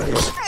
Christ.